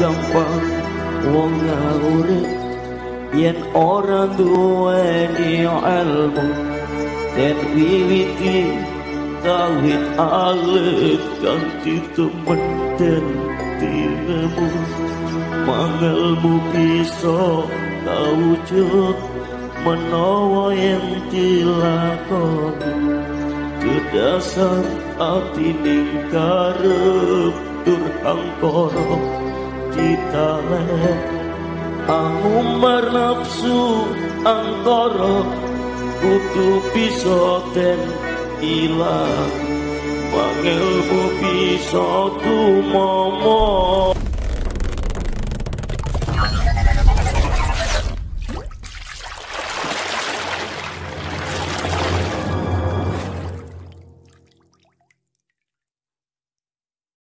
gampang wong urip yen ora duweni ilmu den wiwiti kawit alit kanthi temen den tinemu mangelmu bisa kawujud menawa yang dilakoni. Kedasar ati ning karep durhangkara citalek Angumbar nafsu angkara kutu bisa den ilang. Wangilmu bisa tumomo